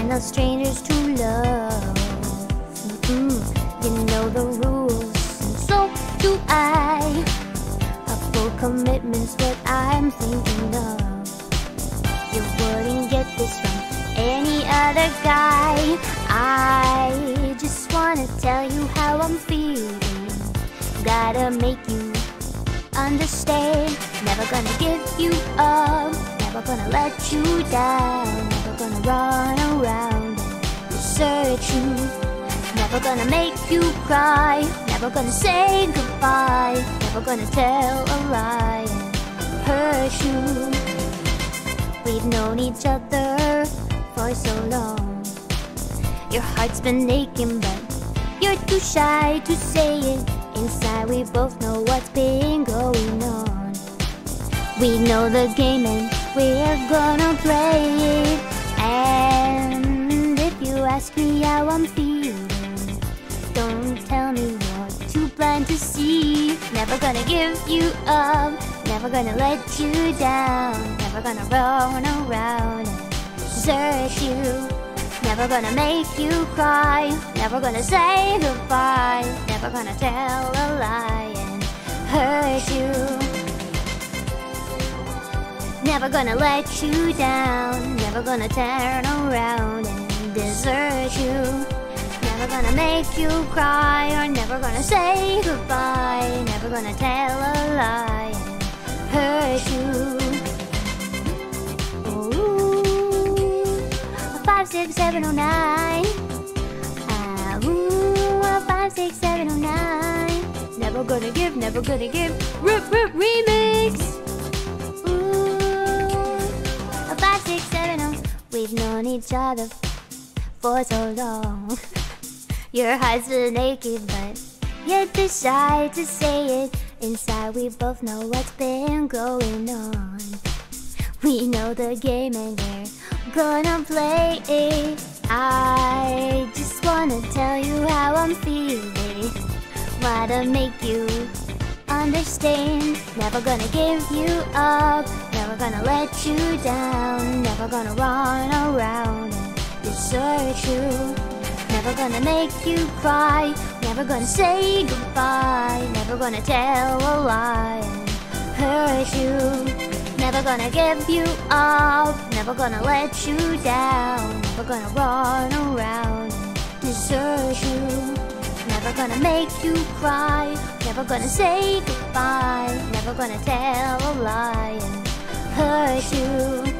allow strangers to love. Mm-mm. You know the rules, and so do I. A full commitment's what I'm thinking of. You wouldn't get this from any other guy. I just wanna tell you how I'm feeling. Gotta make you understand. Never gonna give you up. Never gonna let you down. Never gonna run around and desert you. Never gonna make you cry. Never gonna say goodbye. Never gonna tell a lie and hurt you. We've known each other for so long. Your heart's been aching, but you're too shy to say it. Inside, we both know what's been going on. We know the game and we're gonna play it. And if you ask me how I'm feeling, don't tell me you're too blind to see. Never gonna give you up, never gonna let you down, never gonna run around and desert you. Never gonna make you cry, never gonna say goodbye, never gonna tell a lie and hurt you. Never gonna let you down, never gonna turn around and desert you. Never gonna make you cry, or never gonna say goodbye, never gonna tell a lie and hurt you. Ooh, five, six, seven, oh, nine. Ah, ooh, five, six, seven, oh, nine. Never gonna give, never gonna give. Rip, rip, remix. We've known each other for so long. Your heart's been aching, but you're too shy to say it. Inside, we both know what's been going on. We know the game and we're gonna play it. I just wanna tell you how I'm feeling. Wanna make you understand. Never gonna give you up. Never gonna let you down. Never gonna run around and desert you. Never gonna make you cry. Never gonna say goodbye. Never gonna tell a lie and hurt you. Never gonna give you up. Never gonna let you down. Never gonna run around and desert you. Never gonna make you cry. Never gonna say goodbye. Never gonna tell a lie hurt you.